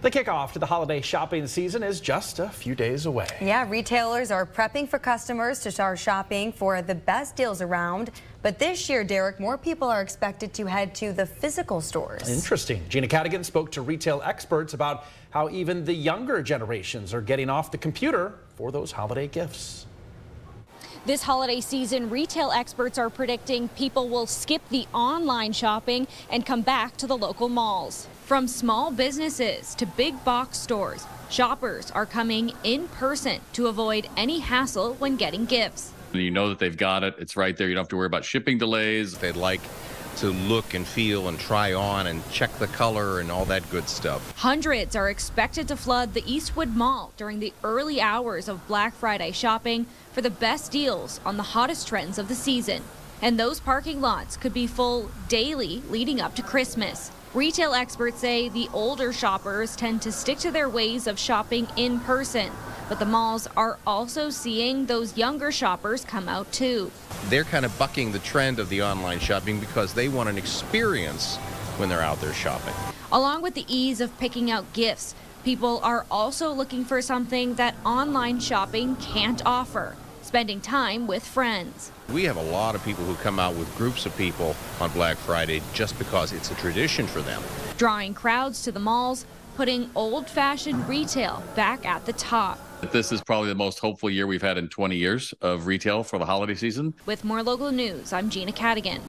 The kickoff to the holiday shopping season is just a few days away. Yeah, retailers are prepping for customers to start shopping for the best deals around. But this year, Derek, more people are expected to head to the physical stores. Interesting. Jeena Cadigan spoke to retail experts about how even the younger generations are getting off the computer for those holiday gifts. This holiday season, retail experts are predicting people will skip the online shopping and come back to the local malls. From small businesses to big box stores, shoppers are coming in person to avoid any hassle when getting gifts. You know that they've got it. It's right there. You don't have to worry about shipping delays. They'd like to look and feel and try on and check the color and all that good stuff. Hundreds are expected to flood the Eastwood Mall during the early hours of Black Friday shopping for the best deals on the hottest trends of the season. And those parking lots could be full daily leading up to Christmas. Retail experts say the older shoppers tend to stick to their ways of shopping in person, but the malls are also seeing those younger shoppers come out too. They're kind of bucking the trend of the online shopping because they want an experience when they're out there shopping. Along with the ease of picking out gifts, people are also looking for something that online shopping can't offer spending time with friends. We have a lot of people who come out with groups of people on Black Friday just because it's a tradition for them. Drawing crowds to the malls, putting old-fashioned retail back at the top. This is probably the most hopeful year we've had in 20 years of retail for the holiday season. With more local news, I'm Jeena Cadigan.